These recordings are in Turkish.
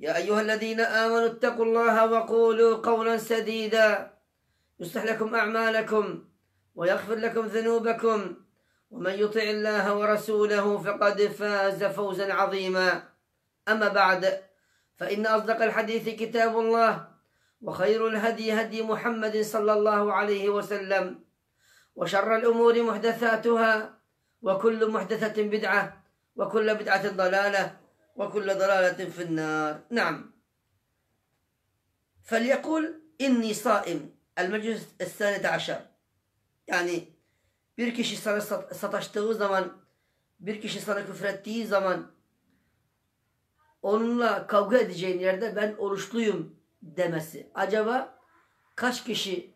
يا أيها الذين آمنوا اتقوا الله وقولوا قولا سديدا. يصلح لكم أعمالكم ويغفر لكم ذنوبكم. ومن يطع الله ورسوله فقد فاز فوزا عظيما. أما بعد فإن أصدق الحديث كتاب الله وخير الهدي هدي محمد صلى الله عليه وسلم وشر الأمور محدثاتها وكل محدثة بدعة وكل بدعة ضلالة وكل ضلالة في النار نعم فليقول إني صائم المجلس الثالث عشر yani bir kişi sana sataştığı zaman bir kişi sana küfrettiği zaman onunla kavga edeceğin yerde ben oruçluyum demesi. Acaba kaç kişi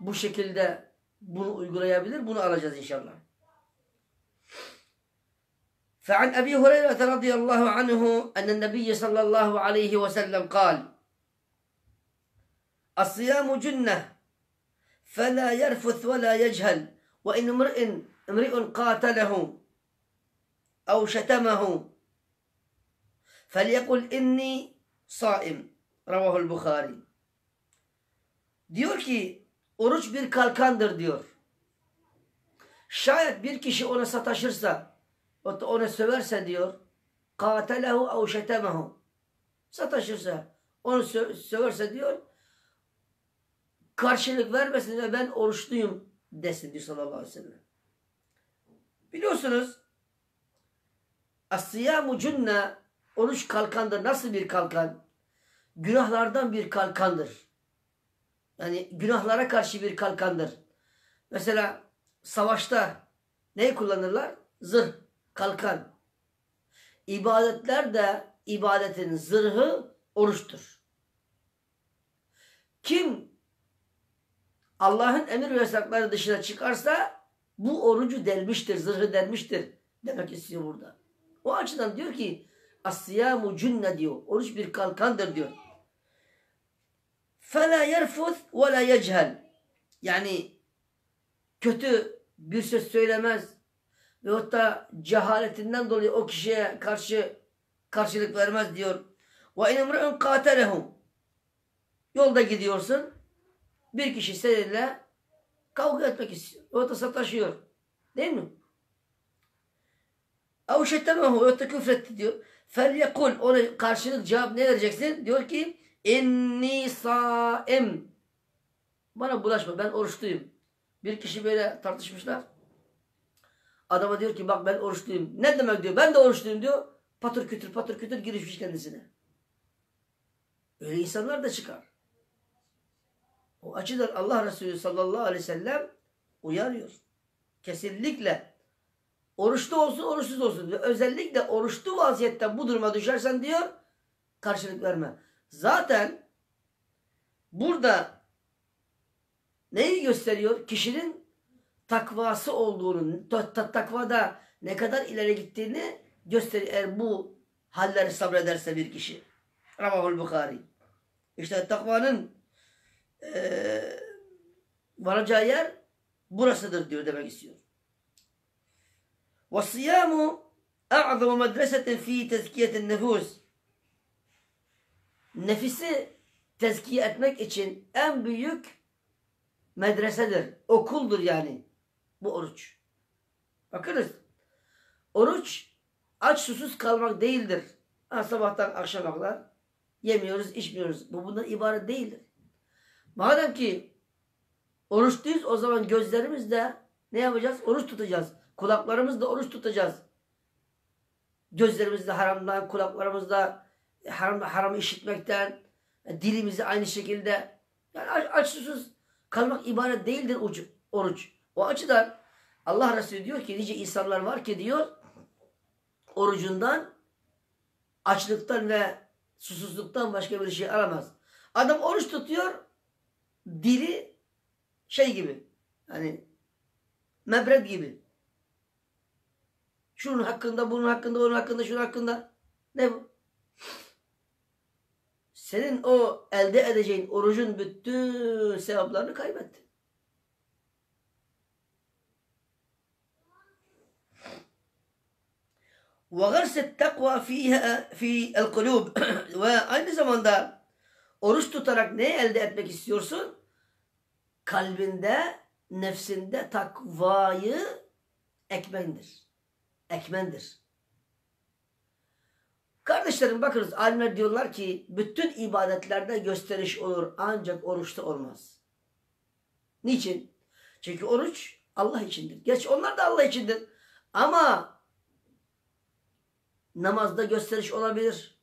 bu şekilde bunu uygulayabilir? Bunu alacağız inşallah. فعن أبي هريرة رضي الله عنه أن النبي صلى الله عليه وسلم قال الصيام جنة فلا يرفث ولا يجهل وإن امرئ امرئ قاتله أو شتمه فليقل إني صائم. رواه البخاري. diyor ki oruç bir kalkandır diyor. Şayet bir kişi ona sataşırsa ona söverse diyor katelehu ev şetemehu sataşırsa onu sö söverse diyor karşılık vermesin ve ben oruçluyum desin diyor sallallahu aleyhi ve sellem. Biliyorsunuz as-siyamu cunne oruç kalkandır. Nasıl bir kalkan? Günahlardan bir kalkandır. Yani günahlara karşı bir kalkandır. Mesela savaşta neyi kullanırlar? Zırh kalkan. İbadetler de ibadetin zırhı oruçtur. Kim Allah'ın emir ve yasakları dışına çıkarsa bu orucu delmiştir, zırhı delmiştir demek istiyor burada. O açıdan diyor ki As-siyamu cünne diyor. Oruç bir kalkandır diyor. فَلَا يَرْفُثْ وَلَا يَجْهَلْ Yani kötü bir söz söylemez, veyahut da cehaletinden dolayı o kişiye karşı karşılık vermez diyor. Ve imrun qatalehum. Yolda gidiyorsun. Bir kişi seninle kavga etmek istiyor. O da sataşıyor. Değil mi? Ev şettemehu. O da küfretti diyor. Felyekul. Ona karşılık cevap ne vereceksin? Diyor ki inni saim. Bana bulaşma. Ben oruçluyum. Bir kişi böyle tartışmışlar. Adama diyor ki bak ben oruçluyum. Ne demek diyor. Ben de oruçluyum diyor. Patır kütür patır kütür girişmiş kendisine. Öyle insanlar da çıkar. O açıdan Allah Resulü sallallahu aleyhi ve sellem uyarıyor. Kesinlikle. Oruçlu olsun oruçsuz olsun. Ve özellikle oruçlu vaziyette bu duruma düşersen diyor karşılık verme. Zaten burada neyi gösteriyor? Kişinin takvası olduğunu, takvada ne kadar ileri gittiğini gösterir eğer bu halleri sabrederse bir kişi. Ravahul Bukhari. İşte takvanın e, varacağı yer burasıdır diyor demek istiyor. وَالصِّيَامُ اَعْظَمُ مَدْرَسَةٍ ف۪ي تَزْكِيَةِ النَّفُوسِ Nefisi tezkiye etmek için en büyük medresedir, okuldur yani bu oruç. Bakınız, oruç aç susuz kalmak değildir. Ha, sabahtan akşama kadar Yemiyoruz, içmiyoruz. Bu bundan ibaret değildir. Madem ki oruçluyuz o zaman gözlerimizde ne yapacağız? Oruç tutacağız. Kulaklarımızda oruç tutacağız. Gözlerimizde haramdan, kulaklarımızda haram, haram işitmekten, dilimizi aynı şekilde yani aç, aç susuz kalmak ibaret değildir oruç. O açıdan Allah Resulü diyor ki nice insanlar var ki diyor orucundan açlıktan ve susuzluktan başka bir şey aramaz. Adam oruç tutuyor dili şey gibi hani mebred gibi. Şunun hakkında, bunun hakkında, onun hakkında, şunun hakkında. Ne bu? Senin o elde edeceğin orucun bütün sevaplarını kaybettin. Ve takva fiha fi el kulub. Ve aynı zamanda oruç tutarak ne elde etmek istiyorsun? Kalbinde, nefsinde takvayı ekmendir. Ekmendir. Kardeşlerim bakınız alimler diyorlar ki bütün ibadetlerde gösteriş olur ancak oruçta olmaz. Niçin? Çünkü oruç Allah içindir. Geç onlar da Allah içindir. Ama namazda gösteriş olabilir.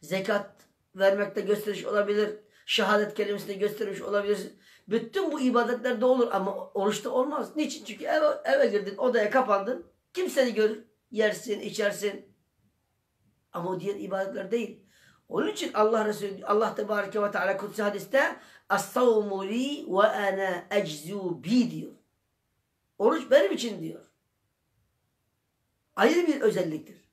Zekat vermekte gösteriş olabilir. Şehadet kelimesinde gösteriş olabilir. Bütün bu ibadetlerde olur ama oruçta olmaz. Niçin? Çünkü eve, eve girdin, odaya kapandın. Kim seni görür? Yersin, içersin. Ama o diğer ibadetler değil. Onun için Allah Resulü Allah Tebareke ve Teala kutsi hadiste As-savmu li ve ana eczu diyor. Oruç benim için diyor. Ayrı bir özelliktir.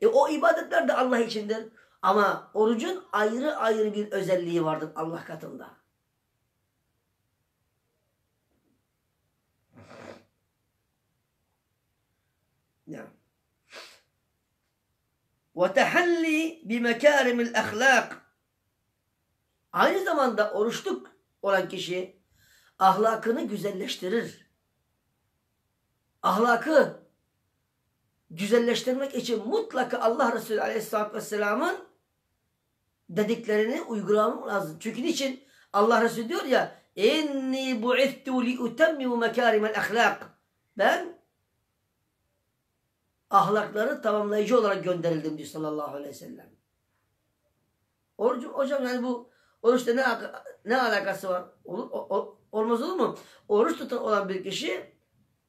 E o ibadetler de Allah içindir. Ama orucun ayrı ayrı bir özelliği vardır Allah katında. Ya. وَتَحَلِّ بِمَكَارِمِ الْاَخْلَاقِ Aynı zamanda oruçluk olan kişi ahlakını güzelleştirir. Ahlakı güzelleştirmek için mutlaka Allah Resulü Aleyhisselatü Vesselam'ın dediklerini uygulamam lazım. Çünkü niçin? Allah Resulü diyor ya inni bu'ittu li utemmimu mekarimel ahlak. Ben ahlakları tamamlayıcı olarak gönderildim diyor sallallahu aleyhi ve sellem. Hocam yani bu oruçta ne, ne alakası var? Olur, o, olmaz olur mu? Oruç tutan olan bir kişi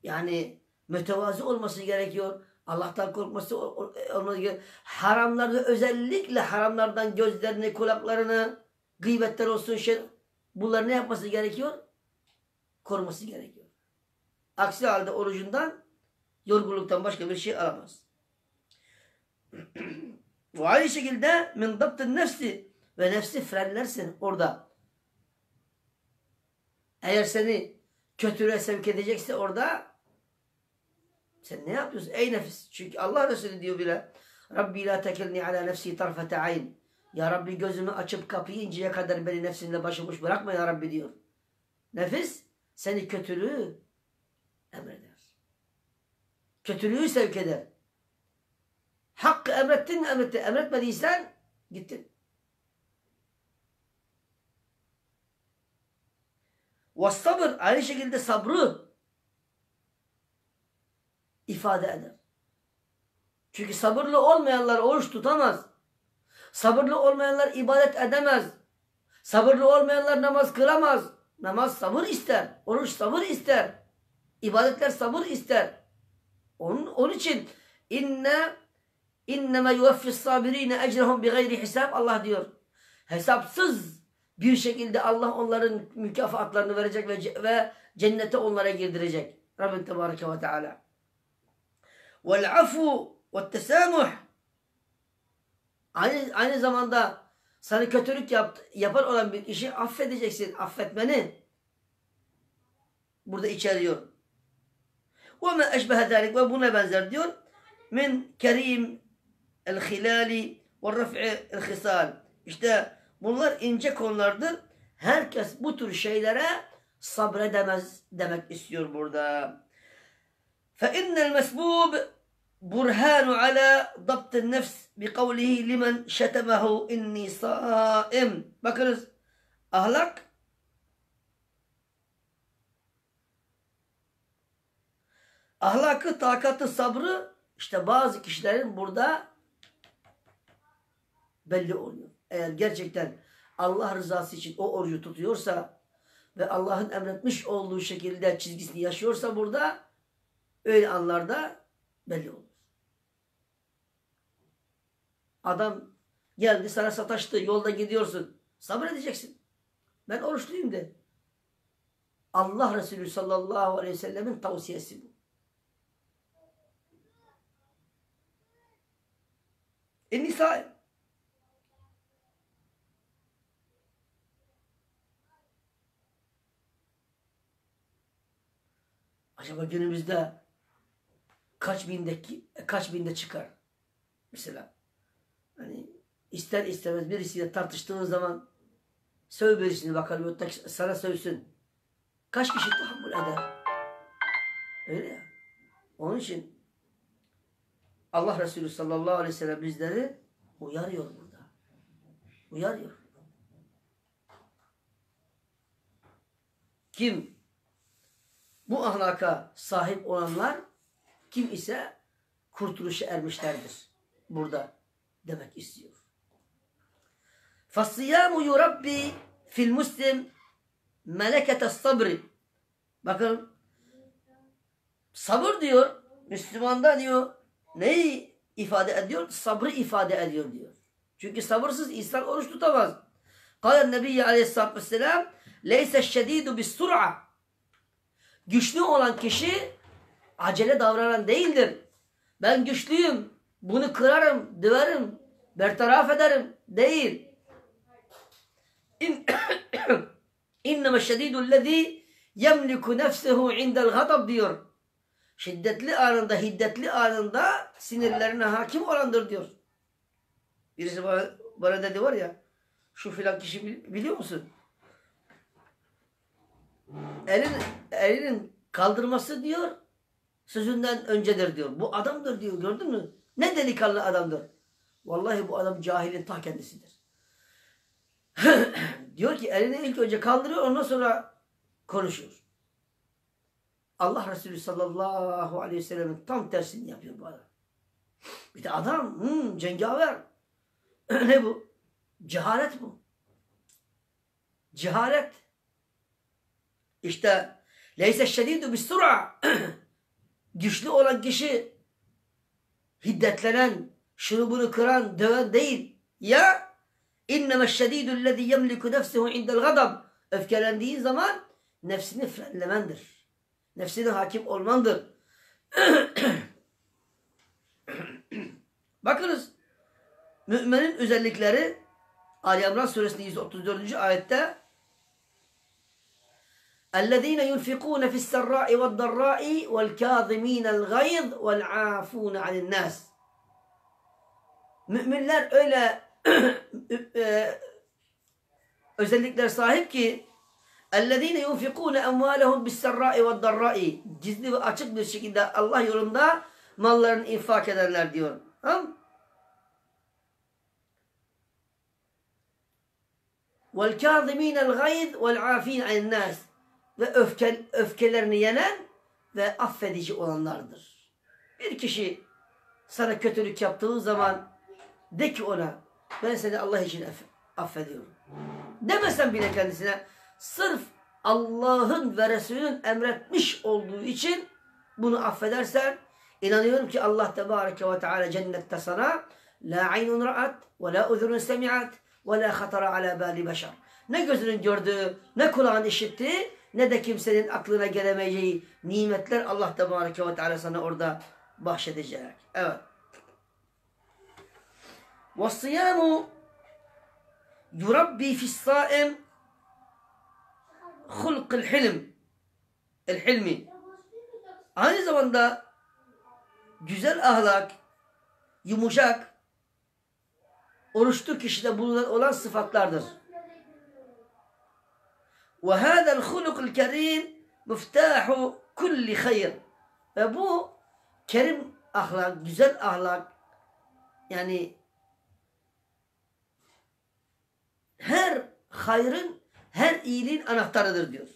yani mütevazi olması gerekiyor. Allah'tan korkması olması gerekiyor. Haramlarda özellikle haramlardan gözlerini, kulaklarını, gıybetler olsun şey, bunları ne yapması gerekiyor? Koruması gerekiyor. Aksi halde orucundan yorgunluktan başka bir şey alamaz. Bu aynı şekilde min dabtın nefsi ve nefsi frenlersin orada. Eğer seni kötülüğe sevk edecekse orada sen ne yapıyorsun ey nefis? Çünkü Allah Resulü diyor bile Rabbi la tekilni ala nefsi tarfete ayn. Ya Rabbi gözümü açıp kapayıncaya kadar beni nefsinle başıboş bırakma ya Rabbi diyor. Nefis seni kötülüğü emreder. Kötülüğü sevk eder. Hakkı emrettin mi emretti. Emretmediysen gittin. Ve sabır aynı şekilde sabrı ifade eder. Çünkü sabırlı olmayanlar oruç tutamaz. Sabırlı olmayanlar ibadet edemez. Sabırlı olmayanlar namaz kılamaz. Namaz sabır ister. Oruç sabır ister. İbadetler sabır ister. Onun, onun için inne inneme yuvaffis sabirine ecrehum bi gayri hesap Allah diyor. Hesapsız bir şekilde Allah onların mükafatlarını verecek ve, ve cennete onlara girdirecek. Rabbim Tebareke ve Teala. Vel afu ve tesamuh aynı, aynı zamanda sana kötülük yap, yapar olan bir kişi affedeceksin. Affetmeni burada içeriyor. Ve men eşbehe zalik ve buna benzer diyor. Min kerim el hilali ve raf'i el hisal. İşte bunlar ince konulardır. Herkes bu tür şeylere sabredemez demek istiyor burada. Mesbub burhanu ala dabtın nefs bi kavlihi limen şetemehu inni saim. Bakınız ahlak ahlakı, takatı, sabrı işte bazı kişilerin burada belli oluyor. Eğer gerçekten Allah rızası için o orucu tutuyorsa ve Allah'ın emretmiş olduğu şekilde çizgisini yaşıyorsa burada öyle anlarda belli olur. Adam geldi sana sataştı, yolda gidiyorsun. Sabredeceksin. Ben oruçluyum de. Allah Resulü sallallahu aleyhi ve sellemin tavsiyesi bu. Saim. Acaba günümüzde kaç bindeki kaç binde çıkar? Mesela hani ister istemez birisiyle tartıştığın zaman söv birisini bakalım öteki sana sövsün. Kaç kişi tahammül eder? Öyle ya. Onun için Allah Resulü sallallahu aleyhi ve sellem bizleri uyarıyor burada. Uyarıyor. Kim bu ahlaka sahip olanlar kim ise kurtuluşa ermişlerdir. Burada demek istiyor. فَالصِّيَامُ يُرَبِّي fil muslim melekete sabri. Bakın sabır diyor. Müslümanda diyor neyi ifade ediyor? Sabrı ifade ediyor diyor. Çünkü sabırsız insan oruç tutamaz. Kale Nebi Aleyhisselatü Vesselam Leyse şedidu bis sur'a Güçlü olan kişi acele davranan değildir. Ben güçlüyüm. Bunu kırarım, döverim, bertaraf ederim. Değil. İn İnneme şedidul lezî yemliku nefsehu indel gadab diyor. Şiddetli anında, hiddetli anında sinirlerine hakim olandır diyor. Birisi bana dedi var ya, şu filan kişi biliyor musun? Elin, elinin kaldırması diyor, sözünden öncedir diyor. Bu adamdır diyor, gördün mü? Ne delikanlı adamdır. Vallahi bu adam cahilin ta kendisidir. diyor ki elini ilk önce kaldırıyor, ondan sonra konuşuyor. Allah Resulü sallallahu aleyhi ve sellem'in tam tersini yapıyor bu adam. Bir de adam hmm, cengaver. ne bu? Cehalet bu. Cehalet. İşte leyse şedidu bis sura. Güçlü olan kişi hiddetlenen, şunu bunu kıran, döven değil. Ya inneme şedidü lezî yemliku nefsehu indel gadab. Öfkelendiğin zaman nefsini frenlemendir. Nefsine hakim olmandır. Bakınız müminin özellikleri Ali İmran suresinin 134. ayette الذين ينفقون في السراء والضراء والكاظمين الغيظ والعافون عن الناس Müminler öyle özellikler sahip ki اَلَّذ۪ينَ يُنْفِقُونَ اَمْوَالَهُمْ بِالسَّرَّاءِ وَالضَّرَّاءِ Gizli ve açık bir şekilde Allah yolunda mallarını infak ederler diyor. Tamam وَالْكَاظِم۪ينَ الْغَيْذِ وَالْعَاف۪ينَ عَنِ النَّاسِ Ve öfke, öfkelerini yenen ve affedici olanlardır. Bir kişi sana kötülük yaptığı zaman de ki ona ben seni Allah için affediyorum. Demesen bile kendisine sırf Allah'ın ve Resulünün emretmiş olduğu için bunu affedersen inanıyorum ki Allah Tebareke ve Teala cennette sana la aynun ra'at ve la uzrun semi'at ve la hatara ala bali beşer. Ne gözünün gördüğü, ne kulağın işitti, ne de kimsenin aklına gelemeyeceği nimetler Allah Tebareke ve Teala sana orada bahşedecek. Evet. وَالصِّيَامُ يُرَبِّي فِي الصَّائِمِ hulkul hilm el hilmi aynı zamanda güzel ahlak yumuşak oruçlu kişide bulunan olan sıfatlardır. Hâzel hulukul kerim müftahu kulli hayır. Ve bu kerim ahlak, güzel ahlak yani her hayrın, her iyiliğin anahtarıdır diyor.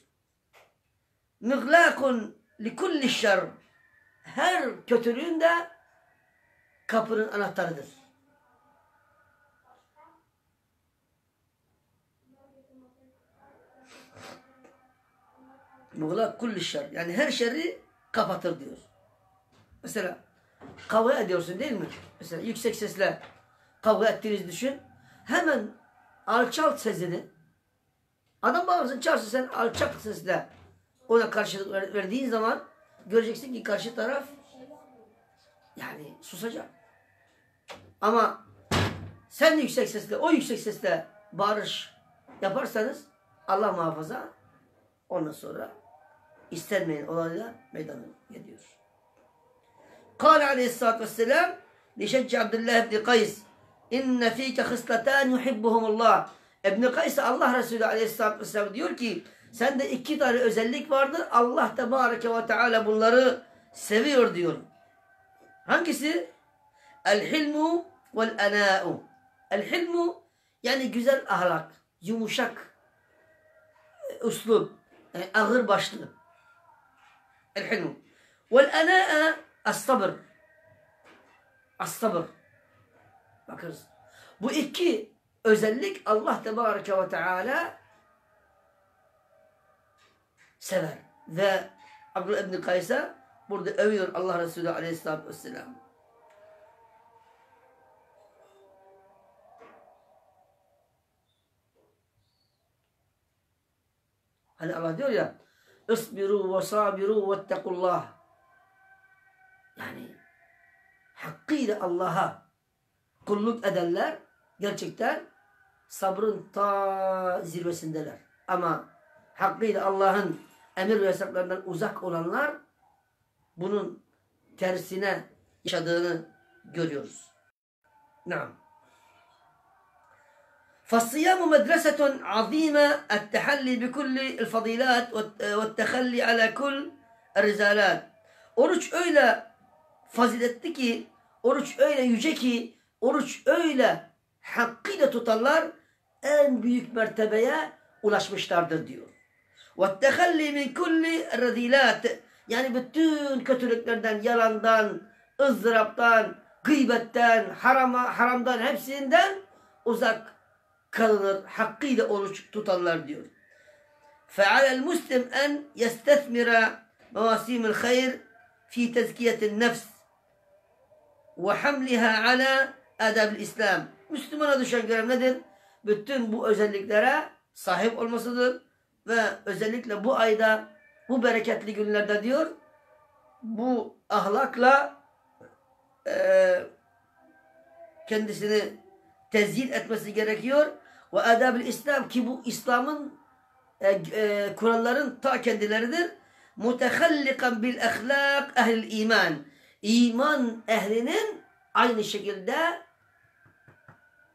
Mıglâkun likulli şer. Her kötülüğün de kapının anahtarıdır. Muğlak kulli şer. Yani her şerri kapatır diyor. Mesela kavga ediyorsun değil mi? Mesela yüksek sesle kavga ettiğinizi düşün. Hemen alçalt sesini. Adam bağırsın çağırsın sen alçak sesle ona karşılık ver- verdiğin zaman göreceksin ki karşı taraf yani susacak. Ama sen yüksek sesle, o yüksek sesle bağırış yaparsanız Allah muhafaza ondan sonra istenmeyen olayla meydana geliyor. Kale aleyhissalatü vesselam Lişecci Abdullah ibn Kays İnne fike hıslatan yuhibbuhumullah İbn Kays Allah Resulü aleyhissalatü vesselam diyor ki sende iki tane özellik vardır. Allah tebareke ve teala bunları seviyor diyor. Hangisi? El hilmu vel ena'u. El hilmu yani güzel ahlak, yumuşak e, üslup, yani e, ağır başlı. As sabır. As sabır. Bakınız. Bu iki özellik Allah Tebareke ve Teala sever. Ve Abdullah İbni Kays'a burada övüyor Allah Resulü Aleyhisselatü Vesselam. Hani Allah diyor ya Isbiru ve sabiru ve tekullah Yani hakkıyla Allah'a kulluk edenler gerçekten sabrın ta zirvesindeler. Ama hakkıyla Allah'ın emir ve yasaklarından uzak olanlar bunun tersine yaşadığını görüyoruz. Naam. فالصيام مدرسة عظيمة التحلي بكل الفضيلات والتخلي على كل الرزالات. Oruç öyle faziletli ki, oruç öyle yüce ki, oruç öyle hakkıyla tutanlar en büyük mertebeye ulaşmışlardır diyor. وَالتَّخَلِّ مِنْ كُلِّ الرَّذِيلَاتِ Yani bütün kötülüklerden, yalandan, ızdıraptan, gıybetten, harama, haramdan hepsinden uzak kalınır. Hakkıyla oruç tutanlar diyor. فَعَلَى الْمُسْلِمْ اَنْ يَسْتَثْمِرَ مَوَاسِيمِ الْخَيْرِ فِي تَزْكِيَةِ النَّفْسِ وَحَمْلِهَا عَلَى adab İslam. Müslümana düşen görev nedir? Bütün bu özelliklere sahip olmasıdır. Ve özellikle bu ayda, bu bereketli günlerde diyor, bu ahlakla e, kendisini tezyin etmesi gerekiyor. Ve adab İslam ki bu İslam'ın e, e, kuralların ta kendileridir. Mutehallikan bil ahlak ehl iman. İman ehlinin aynı şekilde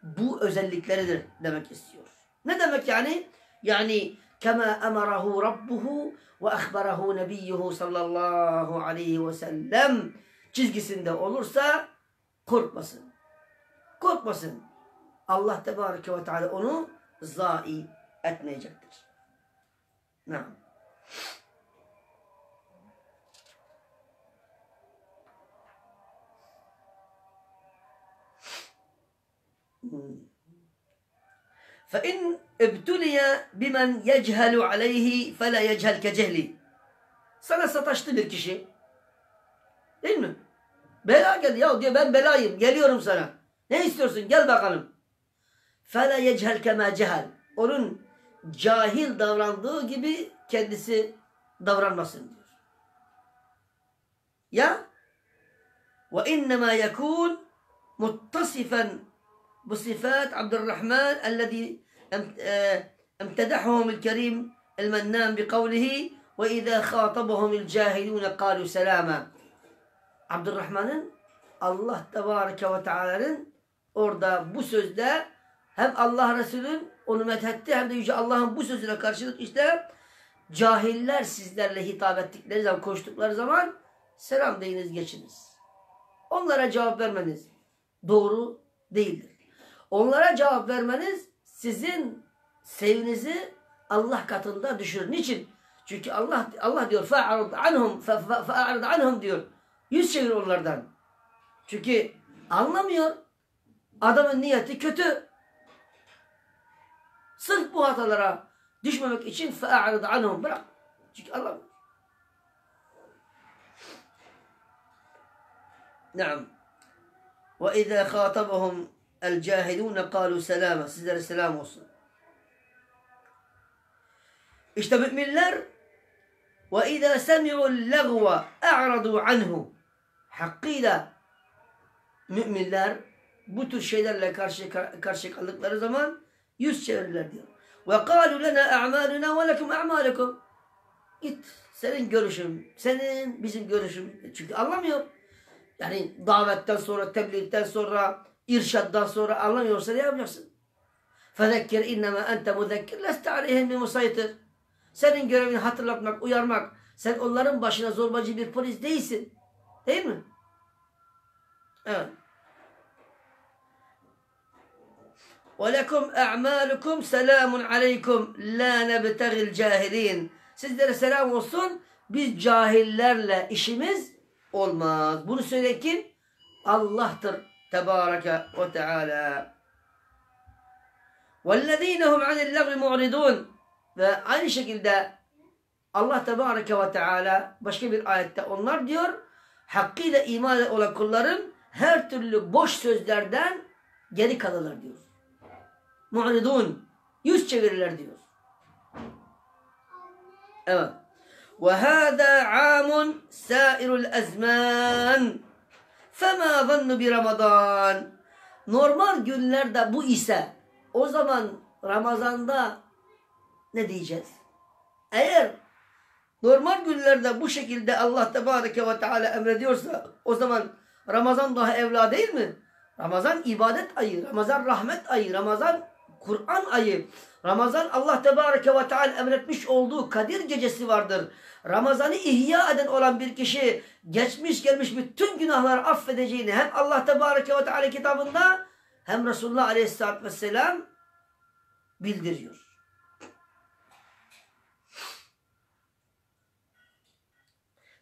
bu özellikleridir demek istiyor. Ne demek yani? Yani kema emarahu rabbuhu ve ahbarahu nebiyyuhu sallallahu aleyhi ve sellem çizgisinde olursa korkmasın. Korkmasın. Allah tebareke ve teala onu zai etmeyecektir. Naam. فإن ابتلي بمن يجهل عليه فلا يجهل كجهلي Sana sataştı bir kişi. Değil mi? Bela geldi. Ya diyor ben belayım. Geliyorum sana. Ne istiyorsun? Gel bakalım. فَلَا يَجْهَلْ كَمَا cehel. Onun cahil davrandığı gibi kendisi davranmasın diyor. Ya وَاِنَّمَا يَكُونَ مُتَّصِفًا بصفات عبد الرحمن الذي امتدحهم الكريم المنان بقوله وإذا خاطبهم الجاهلون قالوا سلاما Abdurrahman'ın Allah Tebareke ve Teala'nın orada bu sözde hem Allah Resulü'nün onu methetti hem de Yüce Allah'ın bu sözüne karşılık işte cahiller sizlerle hitap ettikleri zaman, koştukları zaman selam deyiniz geçiniz. onlara cevap vermeniz doğru değildir. Onlara cevap vermeniz sizin sevinizi Allah katında düşürür. Niçin? Çünkü Allah Allah diyor fa'arid anhum fa'arid anhum diyor. Yüz çevir onlardan. Çünkü anlamıyor. Adamın niyeti kötü. Sırf bu hatalara düşmemek için fe'a'rıd anhum bırak. Çünkü Allah Naam. Ve izâ khâtabahum el cahilûne kâlu selâme. Sizlere selam olsun. İşte müminler ve izâ semi'ul legve e'radû anhu. Hakkıyla müminler bu tür şeylerle karşı karşı kaldıkları zaman Yüz çevirdiler diyor. Ve kâlu lena a'mâluna ve lekum a'mâlekum. Git. Senin görüşün, senin bizim görüşüm. Çünkü anlamıyor. Yani davetten sonra, tebliğden sonra, irşaddan sonra anlamıyorsa ne yapacaksın? Fezekkir inneme ente muzekkir leste aleyhim bi musaytir. Senin görevini hatırlatmak, uyarmak. Sen onların başına zorbacı bir polis değilsin. Değil mi? Evet. وَلَكُمْ اَعْمَالُكُمْ سَلَامٌ عَلَيْكُمْ لَا نَبْتَغِ الْجَاهِلِينَ Sizlere selam olsun. Biz cahillerle işimiz olmaz. Bunu söyleyen kim? Allah'tır. Tebareke ve Teala. وَالَّذ۪ينَ هُمْ عَنِ اللَّغْوِ مُعْرِضُونَ Ve aynı şekilde Allah Tebareke ve Teala başka bir ayette onlar diyor hakkıyla iman olan kulların her türlü boş sözlerden geri kalırlar diyor. mu'ridun yüz çevirirler diyor. Evet. Ve hâdâ âmun sâirul ezmân femâ zannu bi ramadan normal günlerde bu ise o zaman Ramazan'da ne diyeceğiz? Eğer normal günlerde bu şekilde Allah Tebareke ve Teala emrediyorsa o zaman Ramazan daha evla değil mi? Ramazan ibadet ayı, Ramazan rahmet ayı, Ramazan Kur'an ayı. Ramazan Allah Tebareke ve Teala emretmiş olduğu Kadir gecesi vardır. Ramazan'ı ihya eden olan bir kişi geçmiş gelmiş bütün günahları affedeceğini hem Allah Tebareke ve Teala kitabında hem Resulullah Aleyhisselatü Vesselam bildiriyor.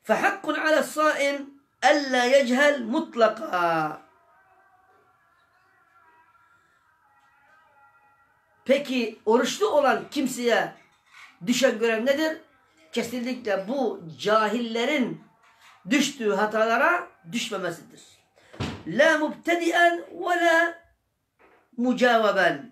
فَحَقٌّ عَلَى الصَّائِمِ أَلَّا يَجْهَلْ مُطْلَقًا Peki oruçlu olan kimseye düşen görev nedir? Kesinlikle bu cahillerin düştüğü hatalara düşmemesidir. La mubtedi'en ve la mucavaben.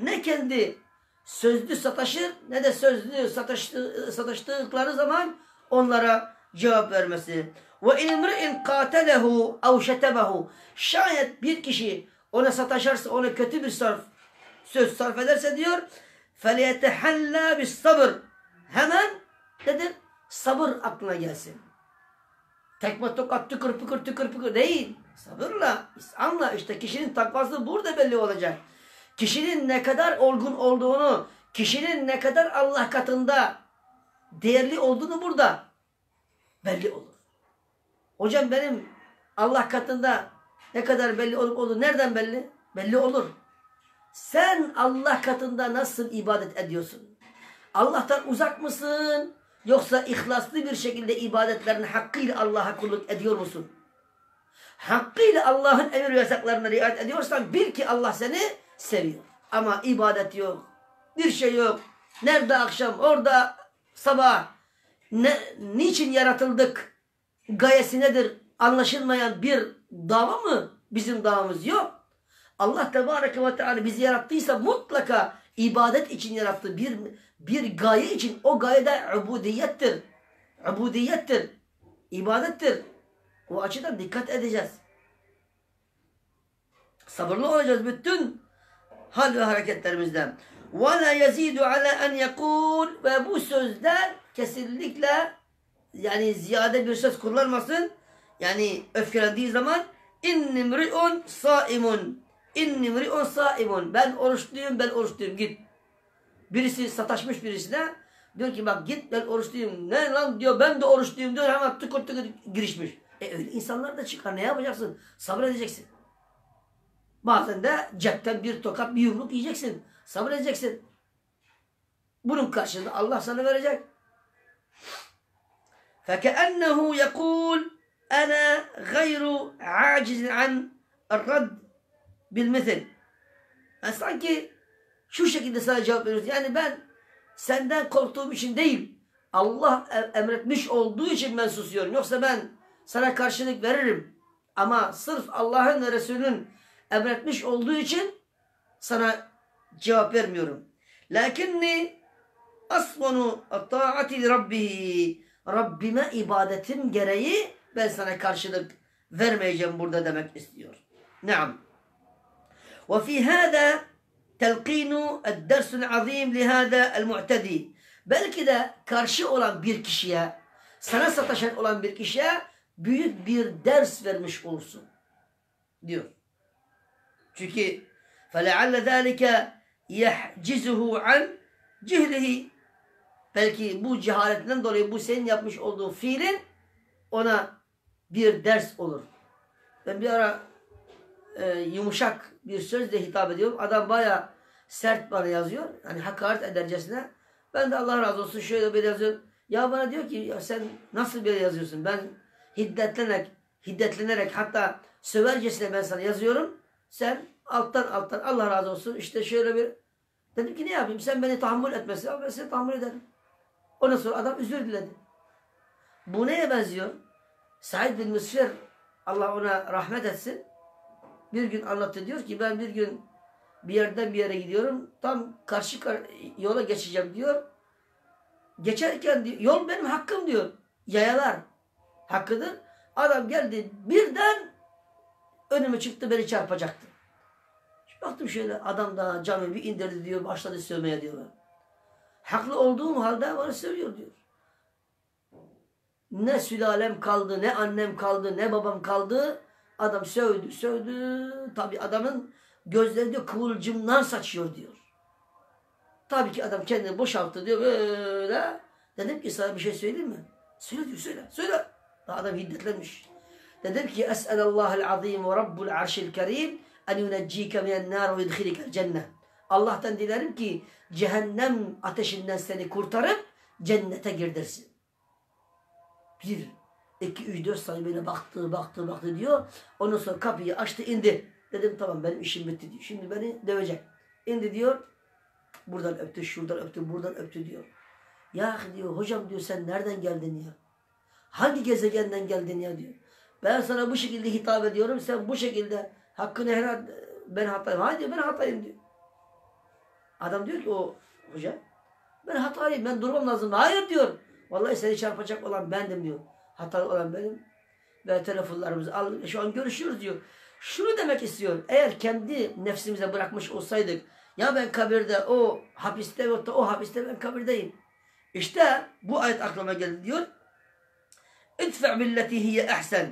Ne kendi sözlü sataşır ne de sözlü sataştı, sataştıkları zaman onlara cevap vermesi. Ve in imri'in qatelehu ev şetebehu. Şayet bir kişi ona sataşarsa, ona kötü bir sarf söz sarf ederse diyor فَلْيَتَحَلَّا بِالصَّبْرِ Hemen nedir? Sabır aklına gelsin. Tekme tokat tükür pükür tükür pükür değil. Sabırla, anla işte kişinin takvası burada belli olacak. Kişinin ne kadar olgun olduğunu, kişinin ne kadar Allah katında değerli olduğunu burada belli olur. Hocam benim Allah katında ne kadar belli olup olduğu nereden belli? Belli olur. Sen Allah katında nasıl ibadet ediyorsun? Allah'tan uzak mısın? Yoksa ihlaslı bir şekilde ibadetlerini hakkıyla Allah'a kulluk ediyor musun? Hakkıyla Allah'ın emir ve yasaklarına riayet ediyorsan bil ki Allah seni seviyor. Ama ibadet yok. Bir şey yok. Nerede akşam, orada sabah. Ne, niçin yaratıldık? Gayesi nedir? Anlaşılmayan bir dava mı? Bizim davamız yok. Allah Tebareke ve Teala bizi yarattıysa mutlaka ibadet için yarattı. Bir, bir gaye için o gaye de ubudiyettir. Ubudiyettir. İbadettir. O açıdan dikkat edeceğiz. Sabırlı olacağız bütün hal ve hareketlerimizden. وَلَا يَزِيدُ عَلَى أَنْ يَقُولُ Ve bu sözler kesinlikle yani ziyade bir söz kullanmasın. Yani öfkelendiği zaman اِنِّ مْرِئٌ صَائِمٌ İnni mri'un saimun. Ben oruçluyum, ben oruçluyum. Git. Birisi sataşmış birisine. Diyor ki bak git ben oruçluyum. Ne lan diyor ben de oruçluyum diyor. Hemen tıkır tıkır girişmiş. E öyle insanlar da çıkar. Ne yapacaksın? Sabredeceksin. Bazen de cepten bir tokat bir yumruk yiyeceksin. Sabredeceksin. Bunun karşılığında Allah sana verecek. فكأنه يقول أنا غير عاجز عن الرد bilmesin. Yani sanki şu şekilde sana cevap veriyoruz. Yani ben senden korktuğum için değil. Allah emretmiş olduğu için ben susuyorum. Yoksa ben sana karşılık veririm. Ama sırf Allah'ın ve Resul'ün emretmiş olduğu için sana cevap vermiyorum. Lakinni asmanu taati rabbihi. Rabbime ibadetim gereği ben sana karşılık vermeyeceğim burada demek istiyor. Naam. وفي هذا تلقين الدرس العظيم لهذا المعتدي belki de karşı olan bir kişiye sana sataşan olan bir kişiye büyük bir ders vermiş olsun diyor. Çünkü فَلَعَلَّ ذَٰلِكَ يَحْجِزُهُ عَنْ cihlihi belki bu cehaletinden dolayı bu senin yapmış olduğun fiilin ona bir ders olur. Ben bir ara e, yumuşak bir sözle hitap ediyorum. Adam baya sert bana yazıyor. Hani hakaret edercesine. Ben de Allah razı olsun şöyle bir yazıyorum. Ya bana diyor ki ya sen nasıl böyle yazıyorsun? Ben hiddetlenerek, hiddetlenerek hatta sövercesine ben sana yazıyorum. Sen alttan alttan Allah razı olsun işte şöyle bir dedim ki ne yapayım sen beni tahammül etmesin ben seni tahammül ederim. Ondan sonra adam özür diledi. Bu neye benziyor? Said bin Müsfir Allah ona rahmet etsin. Bir gün anlattı diyor ki ben bir gün bir yerden bir yere gidiyorum. Tam karşı yola geçeceğim diyor. Geçerken diyor, yol benim hakkım diyor. Yayalar hakkıdır. Adam geldi birden önüme çıktı beni çarpacaktı. Baktım şöyle adam da camı bir indirdi diyor başladı sövmeye diyor. Haklı olduğum halde bana sövüyor diyor. Ne sülalem kaldı, ne annem kaldı, ne babam kaldı. Adam sövdü, sövdü. Tabi adamın gözlerinde kıvılcımlar saçıyor diyor. Tabii ki adam kendini boşalttı diyor böyle. Dedim ki sana bir şey söyleyeyim mi? Söyle diyor söyle. Söyle. Adam hiddetlenmiş. Dedim ki Es'elallahel azim ve rabbul arşil kerim en yuneccike minen nar ve yudhilikel cennet. Allah'tan dilerim ki cehennem ateşinden seni kurtarıp cennete girdirsin. Bir, iki, üç, dört saniye böyle baktı, baktı, baktı diyor. Ondan sonra kapıyı açtı, indi. Dedim tamam benim işim bitti diyor. Şimdi beni dövecek. İndi diyor. Buradan öptü, şuradan öptü, buradan öptü diyor. Ya diyor hocam diyor sen nereden geldin ya? Hangi gezegenden geldin ya diyor. Ben sana bu şekilde hitap ediyorum. Sen bu şekilde hakkını helal ben hatayım. Hayır ben hatayım diyor. Adam diyor ki o hoca ben hatayım ben durmam lazım. Hayır diyor. Vallahi seni çarpacak olan bendim diyor Hatalı olan benim. Ve telefonlarımızı aldık. Şu an görüşüyoruz diyor. Şunu demek istiyor. Eğer kendi nefsimize bırakmış olsaydık ya ben kabirde o hapiste yok da o hapiste ben kabirdeyim. İşte bu ayet aklıma geldi diyor. İdfe billeti hiye ehsen.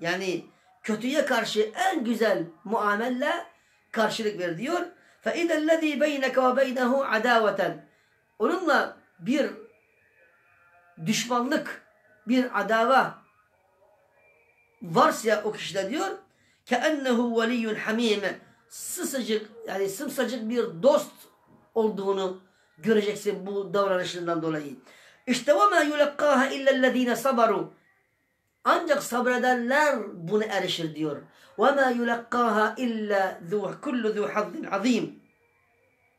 Yani kötüye karşı en güzel muamelle karşılık ver diyor. فَاِذَا الَّذ۪ي بَيْنَكَ وَبَيْنَهُ عَدَاوَةً Onunla bir düşmanlık, bir adava varsa o kişide diyor كَأَنَّهُ وَلِيٌّ حَم۪يمٍ Sısıcık yani sımsacık bir dost olduğunu göreceksin bu davranışından dolayı. İşte وَمَا يُلَقَّاهَا اِلَّا الَّذ۪ينَ صَبَرُوا Ancak sabredenler bunu erişir diyor. وَمَا يُلَقَّاهَا اِلَّا ذُو كُلُّ ذُو حَظٍ عَظ۪يمٍ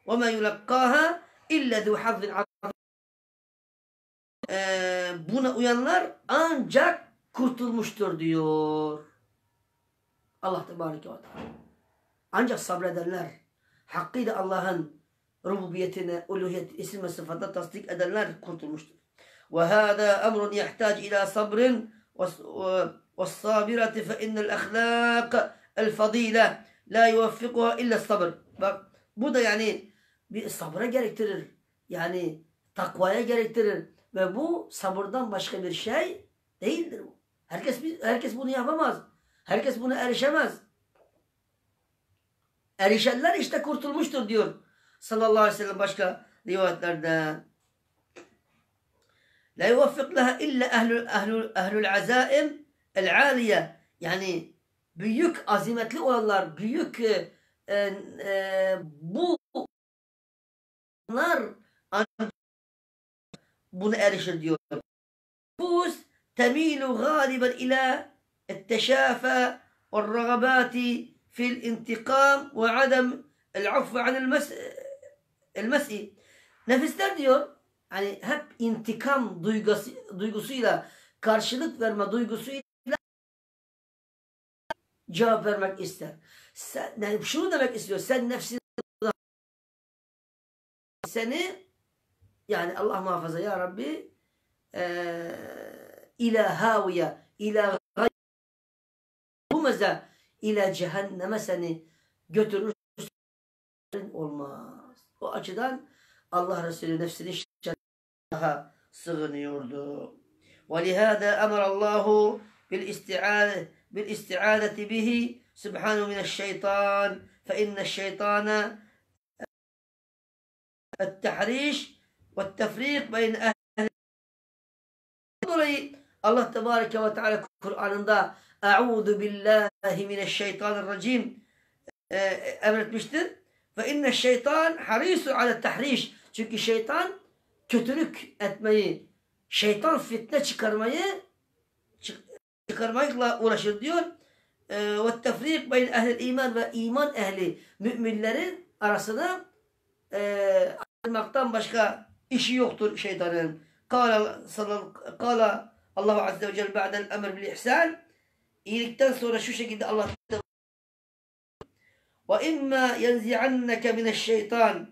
وَمَا يُلَقَّاهَا اِلَّا ذُو حَظٍ عَظ۪يمٍ e, buna uyanlar ancak kurtulmuştur diyor. Allah tebareke ve teala. Ancak sabredenler, hakkıyla Allah'ın rububiyetine, uluhiyet, isim ve sıfatına tasdik edenler kurtulmuştur. Ve hâdâ emrun yehtac ilâ sabrin ve sabirati fe innel ahlâk el fadîle la yuveffikuha illa sabr. Bak bu da yani bir sabra gerektirir. Yani takvaya gerektirir. Ve bu sabırdan başka bir şey değildir. Herkes herkes bunu yapamaz. Herkes buna erişemez. Erişenler işte kurtulmuştur diyor. Sallallahu aleyhi ve sellem başka rivayetlerde. La yuvaffik leha illa ehlul, ehlul, ehlul azaim el aliye yani büyük azimetli olanlar büyük e, e, bu bunlar bunu erişir diyor. Nüfus temilu galiben ila التشافى والرغبات في الانتقام وعدم العفو عن المس المس'i. Nefisler diyor hani hep intikam duygusu, duygusuyla karşılık verme duygusuyla cevap vermek ister. Sen, yani şunu demek istiyor. Sen nefsini seni yani Allah muhafaza ya Rabbi e, ila haviye ila humeze ila cehenneme seni götürür olmaz. O açıdan Allah Resulü nefsini daha sığınıyordu. ولهذا أمر الله بالاستعاذة بالاستعاذة به سبحانه من الشيطان فإن الشيطان التحريش ve tefrik beyn ehli dolayı Allah Tebareke ve Teala Kur'an'ında Eûzu billahi mineşşeytanirracim e, emretmiştir. Ve inne şeytan harisu ala tahriş. Çünkü şeytan kötülük etmeyi, şeytan fitne çıkarmayı çıkarmakla uğraşır diyor. Ve tefrik beyn ehlil iman ve iman ehli müminlerin arasını e, ayırmaktan başka işi yoktur şeytanın. Kala, kala Allah Azze ve Celle ba'del emr bil ihsan. İyilikten sonra şu şekilde Allah ve imma yenzi'anneke mineşşeytan.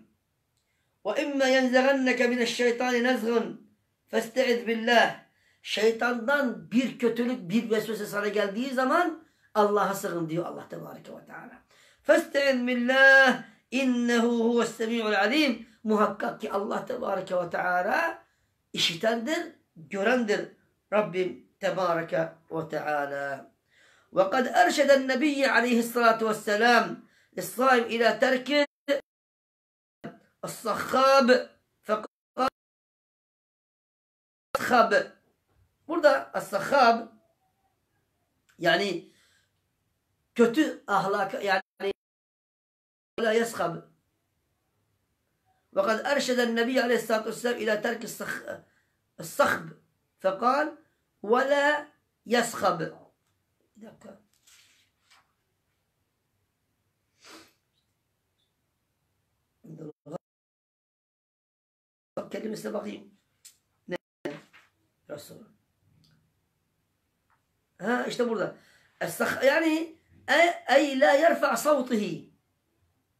Ve imma yenzeganneke mineşşeytani nezgun. Festeiz billah. Şeytandan bir kötülük bir vesvese sana geldiği zaman Allah'a sığın diyor Allah Tebareke ve Teala. Festeiz billah. İnnehu huves semi'ul alim muhakkak ki Allah Tebareke ve Teala işitendir, görendir Rabbim Tebareke ve Teala. وقد أرشد النبي عليه الصلاة والسلام الصائم إلى ترك الصخاب فقال الصخاب Burada الصخاب yani kötü ahlak yani لا يسخب وقد أرشد النبي عليه الصلاة والسلام إلى ترك الصخب. فقال ولا يصخب. كلمة سبقين رسول. ها إيش تقول ده؟ الصخ يعني أي... أي لا يرفع صوته.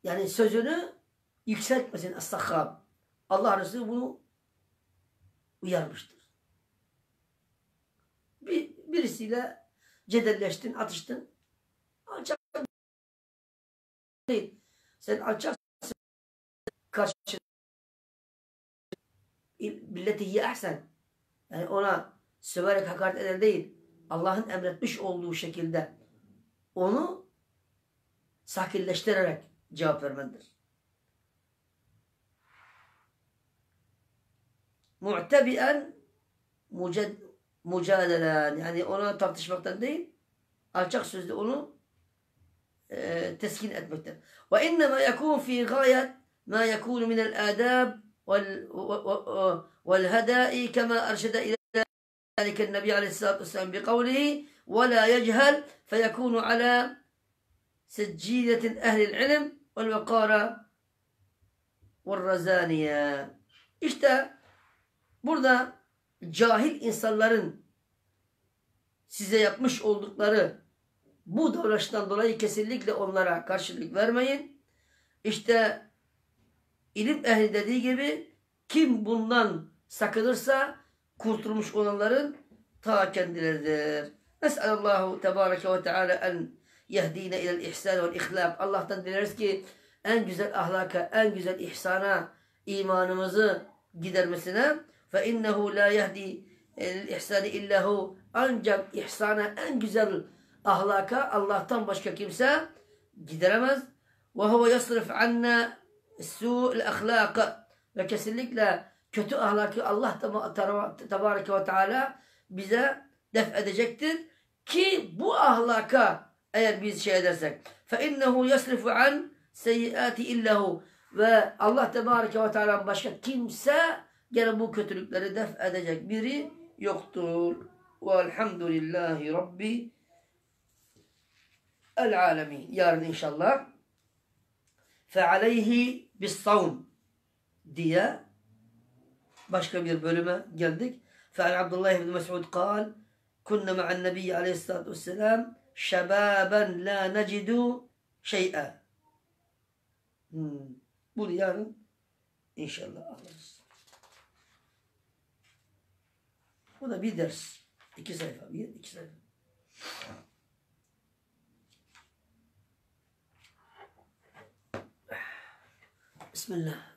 يعني سجنه yükseltmesin es-sahhab. Allah Resulü bunu uyarmıştır. Bir, birisiyle cedelleştin, atıştın. Alçak değil. Sen alçak karşı billetihi ahsen. Yani ona söverek hakaret eder değil. Allah'ın emretmiş olduğu şekilde onu sakinleştirerek cevap vermendir. معتبئا مجد مجادلا. يعني ona tartışmaktan değil alçak sözle onu تسكين etmekten وإنما يكون في غاية ما يكون من الآداب والهداء كما أرشد إلى ذلك النبي عليه الصلاة والسلام بقوله ولا يجهل فيكون على سجيلة أهل العلم والوقاره والرزانية. اشتهى Burada cahil insanların size yapmış oldukları bu davranıştan dolayı kesinlikle onlara karşılık vermeyin. İşte ilim ehli dediği gibi kim bundan sakınırsa kurtulmuş olanların ta kendileridir. Nes'alallahu tebareke ve teala en yehdine ilel ihsan ve ihlak. Allah'tan dileriz ki en güzel ahlaka, en güzel ihsana, imanımızı gidermesine فَاِنَّهُ لَا يَهْدِي ihsanı illahu ancak ihsana en güzel ahlaka Allah'tan başka kimse gideremez. Ve huve yasrif anna su'l ahlak ve kesinlikle kötü ahlakı Allah Tebareke ve Teala bize def edecektir. Ki bu ahlaka eğer biz şey edersek فَاِنَّهُ يَصْرِفُ عَنْ سَيِّئَاتِ اِلَّهُ Ve Allah Tebareke ve Teala başka kimse gene bu kötülükleri def edecek biri yoktur. Velhamdülillahi Rabbi el alemin. Yarın inşallah fealeyhi bis savm diye başka bir bölüme geldik. Fe'al Abdullah ibn Mes'ud kal kunna ma'an nebiyyi aleyhissalatu vesselam şebaben la necidu şey'e. Hmm. Bunu yarın inşallah alırız. Bu da bir ders. İki sayfa. Bir, iki sayfa. Bismillah.